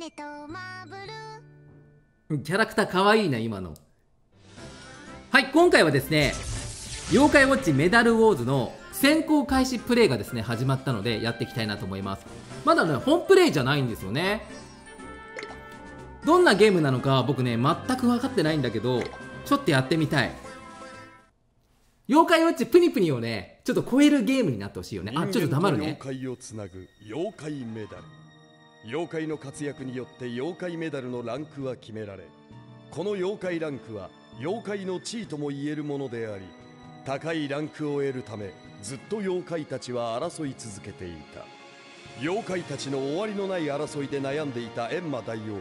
レトマブルキャラクターかわいいな今の。はい今回はですね妖怪ウォッチメダルウォーズの先行開始プレイがですね始まったのでやっていきたいなと思います。まだね本プレイじゃないんですよね。どんなゲームなのか僕ね全く分かってないんだけどちょっとやってみたい。妖怪ウォッチプニプニをねちょっと超えるゲームになってほしいよね。あちょっと黙るね。妖怪をつなぐ妖怪メダル妖怪の活躍によって妖怪メダルのランクは決められこの妖怪ランクは妖怪の地位とも言えるものであり高いランクを得るためずっと妖怪たちは争い続けていた。妖怪たちの終わりのない争いで悩んでいた閻魔大王は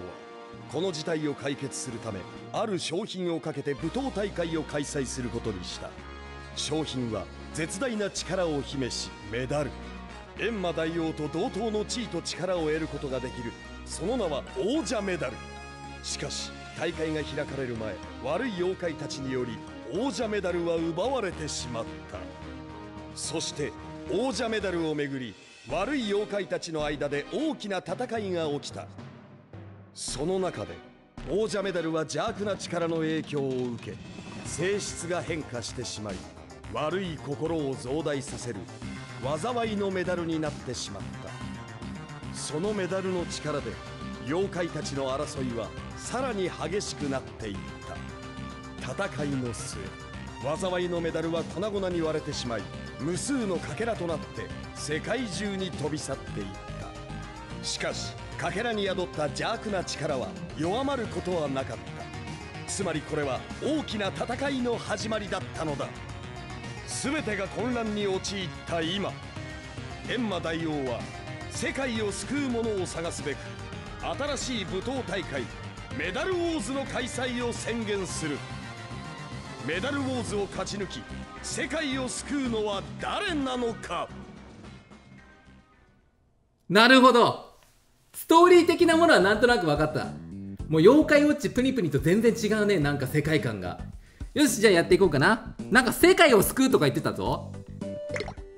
この事態を解決するためある商品をかけて舞踏大会を開催することにした。商品は絶大な力を秘めしメダル。閻魔大王と同等の地位と力を得ることができる。その名は王者メダル。しかし大会が開かれる前悪い妖怪たちにより王者メダルは奪われてしまった。そして王者メダルをめぐり悪い妖怪たちの間で大きな戦いが起きた。その中で王者メダルは邪悪な力の影響を受け性質が変化してしまい悪い心を増大させる災いのメダルになってしまった。そのメダルの力で妖怪たちの争いはさらに激しくなっていった。戦いの末災いのメダルは粉々に割れてしまい無数のかけらとなって世界中に飛び去っていった。しかしかけらに宿った邪悪な力は弱まることはなかった。つまりこれは大きな戦いの始まりだったのだ。全てが混乱に陥った今閻魔大王は世界を救う者を探すべく新しい舞踏大会メダルウォーズの開催を宣言する。メダルウォーズを勝ち抜き世界を救うのは誰なのか？なるほど。ストーリー的なものはなんとなく分かった。もう妖怪ウォッチプニプニと全然違うねなんか世界観が。よしじゃあやっていこうかな。なんか世界を救うとか言ってたぞ。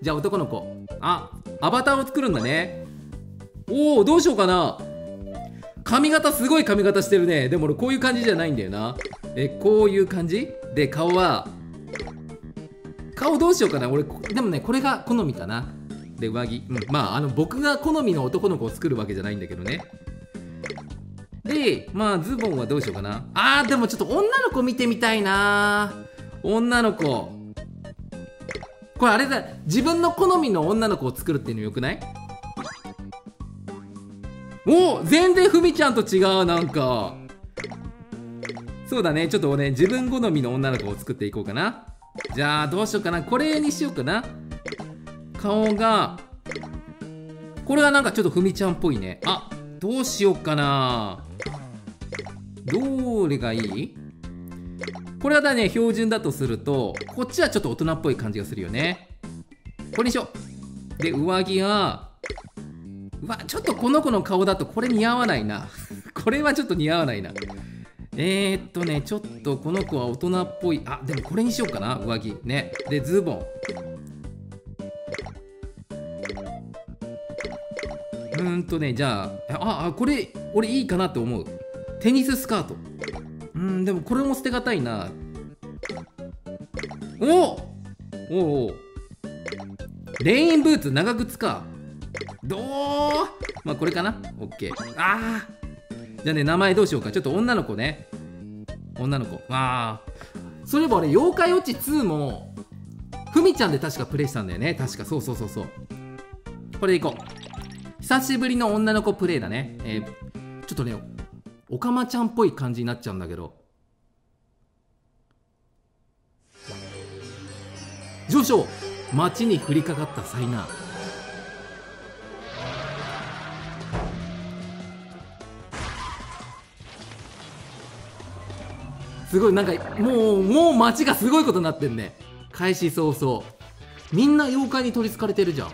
じゃあ男の子。あアバターを作るんだね。おおどうしようかな。髪型すごい髪型してるね。でも俺こういう感じじゃないんだよな。えこういう感じ？で顔は。顔どうしようかな。俺でもねこれが好みかな。で上着、うん、まああの僕が好みの男の子を作るわけじゃないんだけどね。でまあズボンはどうしようかな。あーでもちょっと女の子見てみたいな。女の子。これあれだ。自分の好みの女の子を作るっていうのよくない？お全然ふみちゃんと違うなんか。そうだね。ちょっとね自分好みの女の子を作っていこうかな。じゃあどうしようかな。これにしようかな。顔が。これはなんかちょっとふみちゃんっぽいね。あどうしようかな。どれがいい？これはだね標準だとするとこっちはちょっと大人っぽい感じがするよね。これにしよう。で上着がうわちょっとこの子の顔だとこれ似合わないな。これはちょっと似合わないな。えー、っとねちょっとこの子は大人っぽい。あでもこれにしようかな上着。ね。でズボン。うんとねじゃあああこれ俺いいかなと思う。テニススカート。うんでもこれも捨てがたいな。おおおレインブーツ長靴か。どう？まあこれかな。オッケー。あー！じゃあね名前どうしようか。ちょっと女の子ね。女の子。ああそういえば俺妖怪ウォッチ2もふみちゃんで確かプレイしたんだよね。確か。そうそうそうそう。これでいこう。久しぶりの女の子プレイだね。えー、ちょっとねおかまちゃんっぽい感じになっちゃうんだけど。上昇街に降りかかった災難。すごいなんかもうもう街がすごいことになってんね。開始早々。みんな妖怪に取りつかれてるじゃん。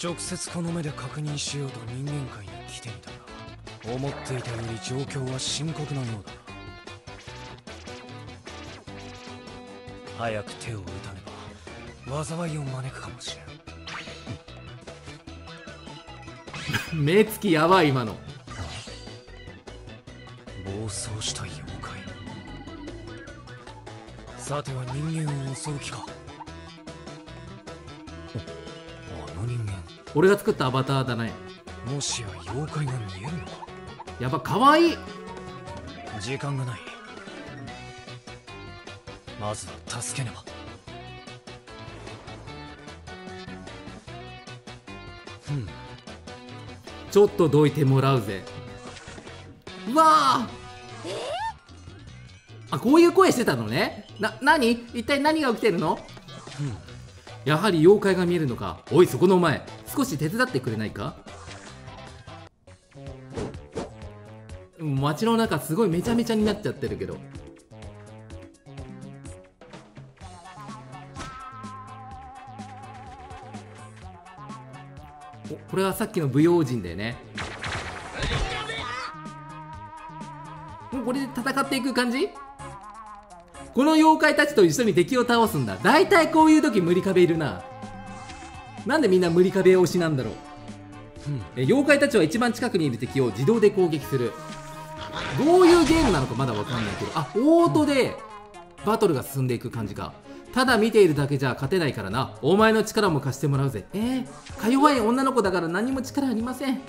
直接この目で確認しようと人間界に来てみたが思っていたより状況は深刻なようだ早く手を打たねば災いを招くかもしれん。目つきやばい今の。暴走した妖怪。さては人間を襲う気か俺が作ったアバターだね。もしや妖怪が見えるのか？やっぱ可愛い。時間がない。まずは助けねば。うん。ちょっとどいてもらうぜ。うわああこういう声してたのね。な何？一体何が起きてるの、やはり妖怪が見えるのか。おいそこのお前少し手伝ってくれないか？街の中すごいめちゃめちゃになっちゃってるけど。おこれはさっきの舞踊人だよね。もうこれで戦っていく感じ？この妖怪たちと一緒に敵を倒すんだ。大体こういう時無理壁いるな。なんでみんな無理壁推しなんだろう、え妖怪たちは一番近くにいる敵を自動で攻撃する。どういうゲームなのかまだわかんないけど。あオートでバトルが進んでいく感じか。ただ見ているだけじゃ勝てないからな。お前の力も貸してもらうぜ。えー、か弱い女の子だから何も力ありません。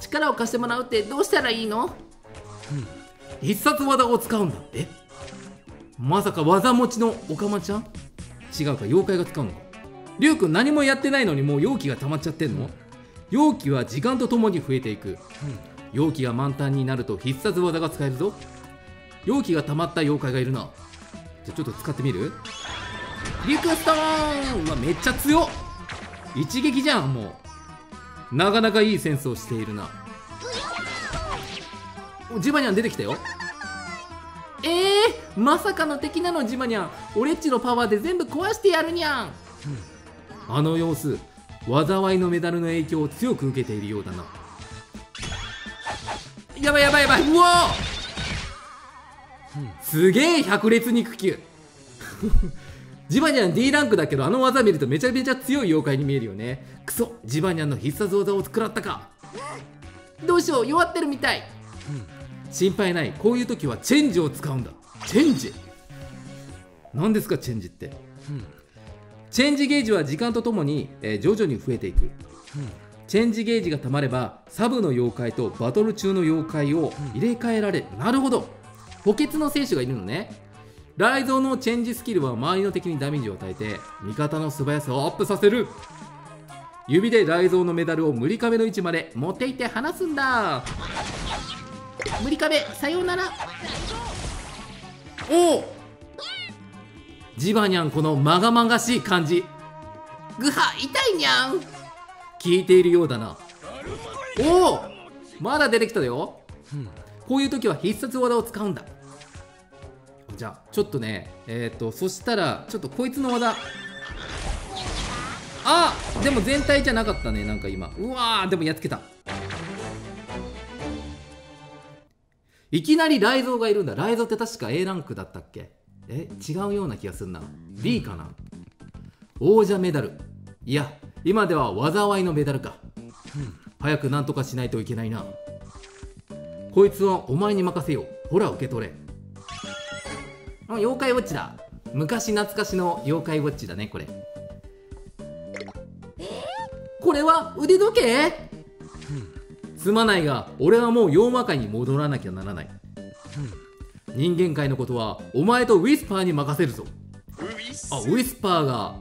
力を貸してもらうってどうしたらいいの、うん。必殺技を使うんだえまさか技持ちのオカマちゃん？違うか妖怪が使うのか。りゅうくん何もやってないのにもう容器が溜まっちゃってんの？容器は時間とともに増えていく、容器が満タンになると必殺技が使えるぞ。容器が溜まった妖怪がいるな。じゃちょっと使ってみる？リクストーン！うわめっちゃ強っ！一撃じゃんもう。なかなかいいセンスをしているな。ジバニャン出てきたよ。えー、まさかの敵なのジバニャン。俺っちのパワーで全部壊してやるにゃん、あの様子災いのメダルの影響を強く受けているようだな。やばいやばいやばいうわすげえ百列肉球ジバニャン D ランクだけどあの技見るとめちゃめちゃ強い妖怪に見えるよね。クソジバニャンの必殺技を作らったか。どうしよう弱ってるみたい、心配ない。こういう時はチェンジを使うんだ。チェンジ。何ですかチェンジって、チェンジゲージは時間とともに、えー徐々に増えていく、チェンジゲージがたまればサブの妖怪とバトル中の妖怪を入れ替えられる、なるほど。補欠の選手がいるのね。雷蔵のチェンジスキルは周りの敵にダメージを与えて味方の素早さをアップさせる。指で雷蔵のメダルを無理壁の位置まで持っていって離すんだ。無理壁さようなら。おおジバニャンこのまがまがしい感じ。ぐは痛いにゃん。聞いているようだな。おおまだ出てきたよ、こういう時は必殺技を使うんだ。じゃあちょっとねえっ、とそしたらちょっとこいつの技。あでも全体じゃなかったねなんか今。うわーでもやっつけた。いきなり雷蔵がいるんだ。雷蔵って確か A ランクだったっけ？え違うような気がするな。B かな。王者メダル。いや今では災いのメダルか、早くなんとかしないといけないな。こいつはお前に任せよう。ほら受け取れ。妖怪ウォッチだ。昔懐かしの妖怪ウォッチだねこれ。これは腕時計、すまないが俺はもう妖魔界に戻らなきゃならない、人間界のことはお前とウィスパーに任せるぞ。あウィスパーが。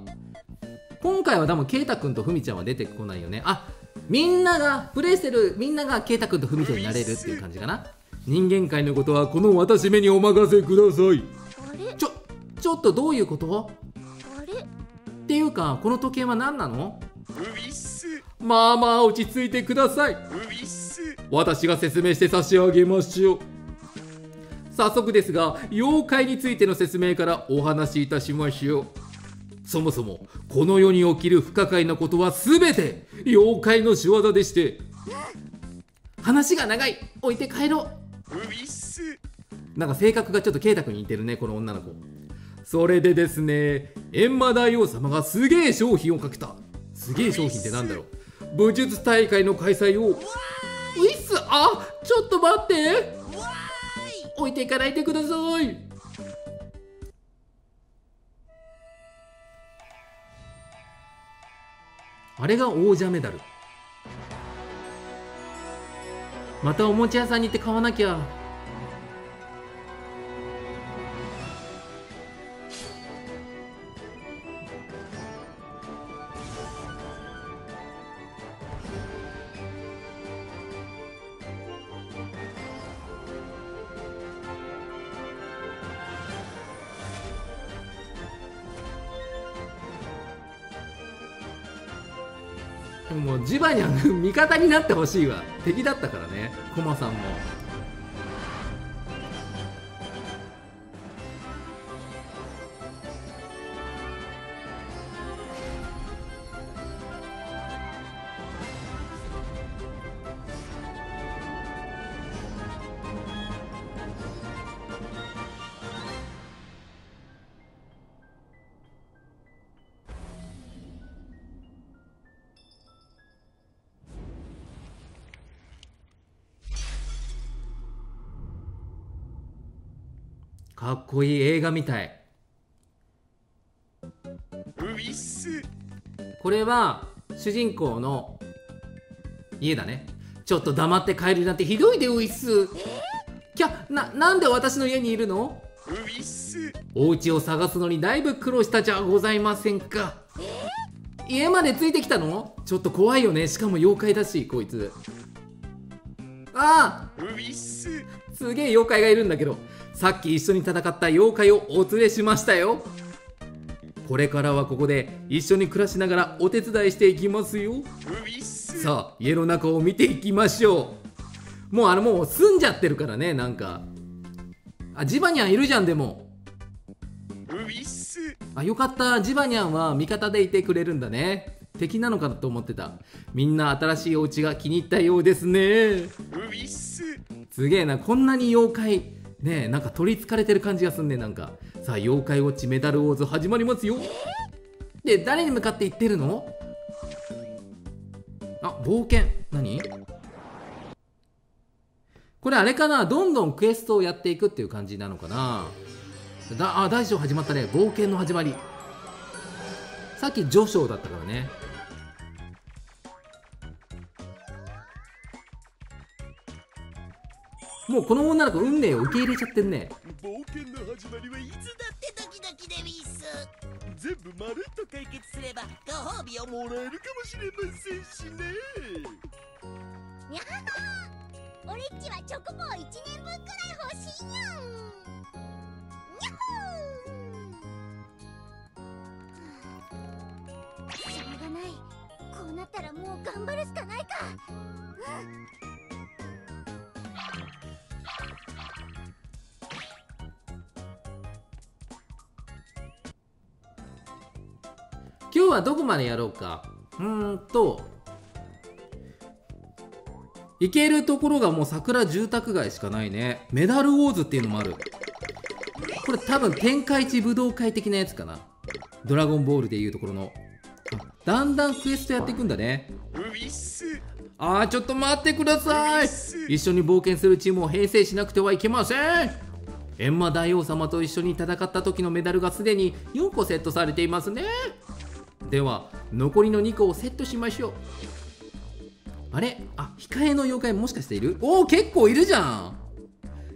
今回は多分ケイタ君とフミちゃんは出てこないよね。あみんながプレイしてるみんながケイタ君とフミちゃんになれるっていう感じかな。人間界のことはこの私めにお任せください。ちょちょっとどういうこと？っていうかこの時計は何なの？まあまあ落ち着いてください。私が説明して差し上げましょう早速ですが妖怪についての説明からお話しいたしましょう。そもそもこの世に起きる不可解なことは全て妖怪の仕業でして話が長い置いて帰ろう。なんか性格がちょっと圭太君に似てるねこの女の子。それでですね閻魔大王様がすげえ商品をかけた。すげえ商品ってなんだろう。武術大会の開催をうい。っす。あちょっと待って置いていかないでください。あれが王者メダル。またおもちゃ屋さんに行って買わなきゃ。もうジバニャン味方になってほしいわ。敵だったからね。コマさんも。かっこいい映画みたい。ウイスこれは主人公の家だね。ちょっと黙って帰るなんてひどいでウイスきゃななんで私の家にいるの？ウイスお家を探すのにだいぶ苦労したじゃございませんか。家までついてきたの？ちょっと怖いよね。しかも妖怪だしこいつああウイスす。げえ妖怪がいるんだけどさっき一緒に戦った妖怪をお連れしましたよ。これからはここで一緒に暮らしながらお手伝いしていきますよ。ウイスさあ家の中を見ていきましょう。もうあのもう住んじゃってるからねなんか。あジバニャンいるじゃんでも。ウイスあよかった。ジバニャンは味方でいてくれるんだね敵なのかと思ってた。みんな新しいお家が気に入ったようですね。ウイスすげえなこんなに妖怪。ねえなんか取りつかれてる感じがすんねなんか。さあ妖怪ウォッチメダルウォーズ始まりますよ。で誰に向かって言ってるの？あ冒険。何？これあれかな？どんどんクエストをやっていくっていう感じなのかな？だあ大将始まったね。冒険の始まり。さっき序章だったからねもうこの女の子運命を受け入れちゃってんね。冒険の始まりはいつだってドキドキでウィス。全部まるっと解決すればご褒美をもらえるかもしれませんしね。にゃは俺っちはチョコボー1年分くらい欲しいやんにゃほーしょうがない。こうなったらもう頑張るしかないか今日はどこまでやろうか。うーんと行けるところがもう桜住宅街しかないね。メダルウォーズっていうのもある。これ多分天下一武道会的なやつかな。ドラゴンボールでいうところの。だんだんクエストやっていくんだね。あーちょっと待ってください。一緒に冒険するチームを編成しなくてはいけません。閻魔大王様と一緒に戦った時のメダルがすでに4個セットされていますね。では残りの2個をセットしましょう。あれ？あ控えの妖怪もしかしている？おお結構いるじゃん。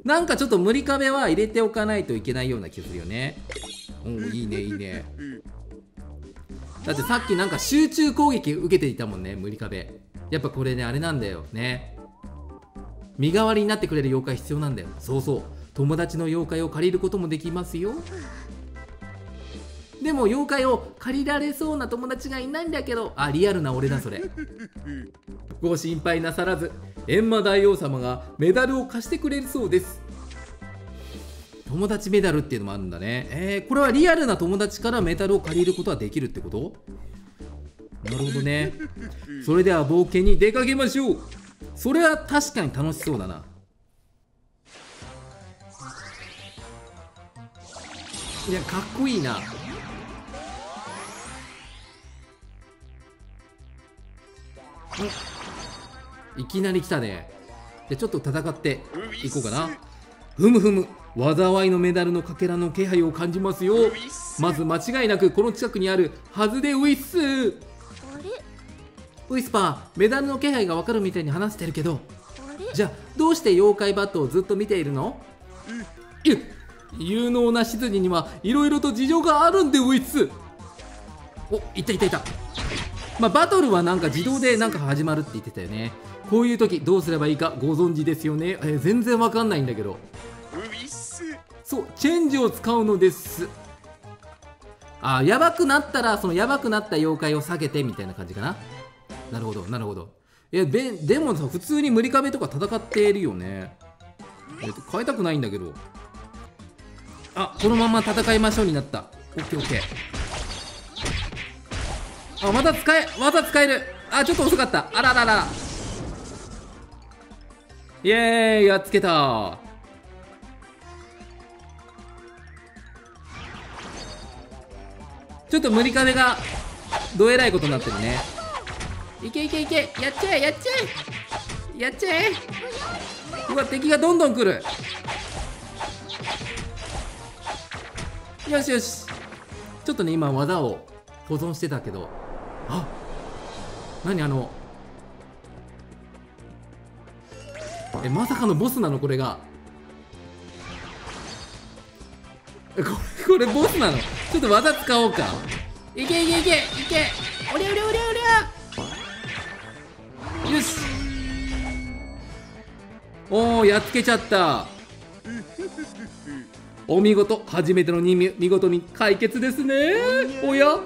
なんかちょっと無理壁は入れておかないといけないような気がするよね。おおいいねいいね。だってさっきなんか集中攻撃受けていたもんね無理壁やっぱこれねあれなんだよ。ね。身代わりになってくれる妖怪必要なんだよ。そうそう。友達の妖怪を借りることもできますよ。でも妖怪を借りられそうな友達がいないんだけどあリアルな俺だそれ。ご心配なさらず閻魔大王様がメダルを貸してくれるそうです。友達メダルっていうのもあるんだね。えー、これはリアルな友達からメダルを借りることはできるってこと？なるほどね。それでは冒険に出かけましょう。それは確かに楽しそうだな。いやかっこいいな。いきなり来たね。でちょっと戦っていこうかな。ふむふむ。災いのメダルのかけらの気配を感じますよ。まず間違いなくこの近くにあるはずでウィッスウィスパーメダルの気配がわかるみたいに話してるけど。じゃあどうして妖怪バットをずっと見ているの？いや有能な執事にはいろいろと事情があるんでウィスおいたいたいたまあバトルはなんか自動でなんか始まるって言ってたよね。こういう時どうすればいいかご存知ですよね、えー全然わかんないんだけど。そうチェンジを使うのです。あやばくなったらそのやばくなった妖怪を下げてみたいな感じかな。なるほどなるほど。いやででもさ普通に無理壁とか戦っているよね。え変えたくないんだけど。あこのまま戦いましょうになった。オッケーオッケーあまた使えまた使える。あちょっと遅かった。あららら。らイエーイやっつけた。ちょっと無理壁がどえらいことになってるね。いけいけいけ。やっちゃえやっちゃえ。やっちゃえ。うわ敵がどんどん来る。よしよし。ちょっとね今技を保存してたけど。あ何あのえまさかのボスなの？これが。これこれボスなの？ちょっと技使おうか。いけいけいけいけ。おりゃおりゃおりゃおりゃ。よし。おおやっつけちゃった。お見事初めての任務見事に解決ですね。おや？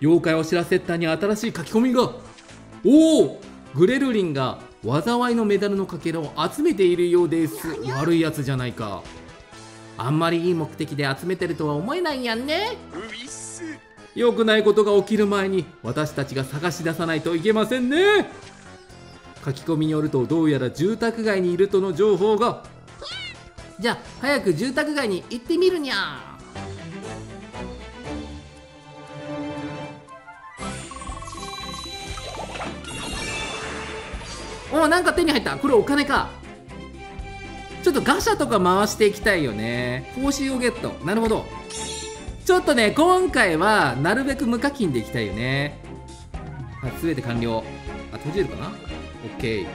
妖怪を知らせったに新しい書き込みが。おおグレルリンが災いのメダルのかけらを集めているようです。悪いやつじゃないか。あんまりいい目的で集めてるとは思えないやんね。良くないことが起きる前に私たちが探し出さないといけませんね。書き込みによるとどうやら住宅街にいるとの情報が。じゃあ早く住宅街に行ってみるにゃ。おなんか手に入った。これお金か。ちょっとガシャとか回していきたいよね。報酬をゲット。なるほど。ちょっとね今回はなるべく無課金でいきたいよね。あ全て完了。あ閉じるかな？OK